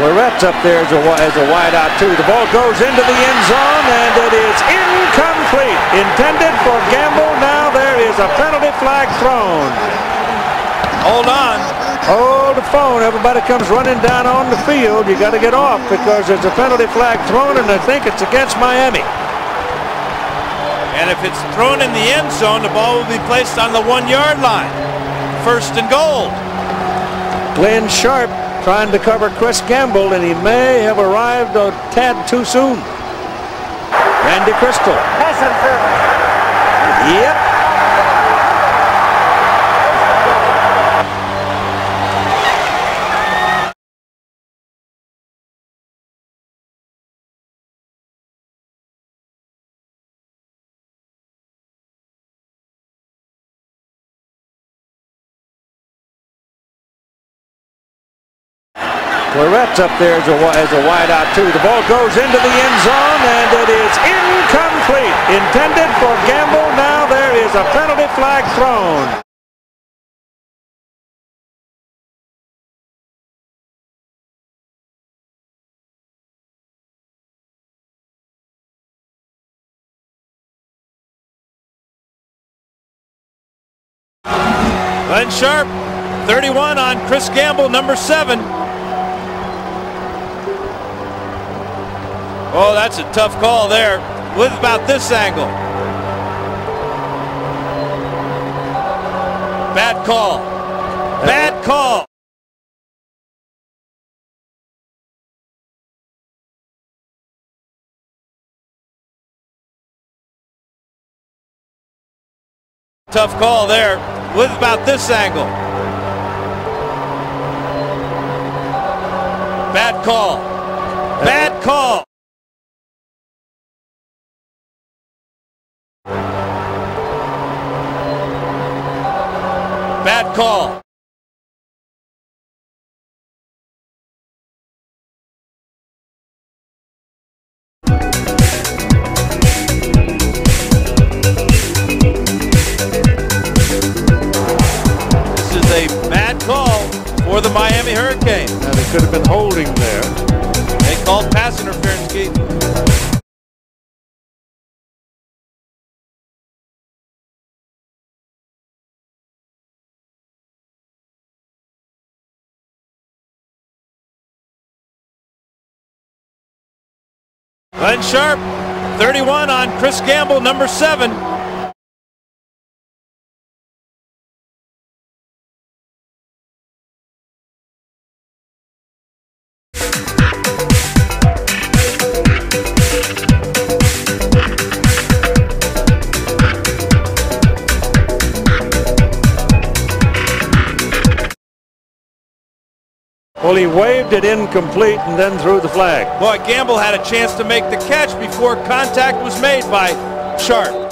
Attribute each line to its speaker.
Speaker 1: Clarett's up there as a, as a wide out too. The ball goes into the end zone and it is incomplete. Intended for Gamble. Now there is a penalty flag thrown.
Speaker 2: Hold on.
Speaker 1: Hold the phone. Everybody comes running down on the field. You got to get off because there's a penalty flag thrown and I think it's against Miami.
Speaker 2: And if it's thrown in the end zone, the ball will be placed on the one-yard line. First and goal.
Speaker 1: Glenn Sharpe trying to cover Chris Gamble, and he may have arrived a tad too soon. Randy Crystal. Yep. Clarett's up there as a, as a wide out too. The ball goes into the end zone and it is incomplete. Intended for Gamble. Now there is a penalty flag thrown.
Speaker 2: Glenn Sharpe, 31 on Chris Gamble, number seven. Oh, that's a tough call there. With about this angle. Bad call. Bad call. Tough call there. With about this angle. Bad call. Bad call. Bad call. This is a bad call for the Miami Hurricanes.
Speaker 1: And it could have been holding there.
Speaker 2: They called pass interference, Keith. Glenn Sharpe, 31 on Chris Gamble, number seven.
Speaker 1: Well, he waved it incomplete and then threw the flag.
Speaker 2: Boy, Gamble had a chance to make the catch before contact was made by Sharpe.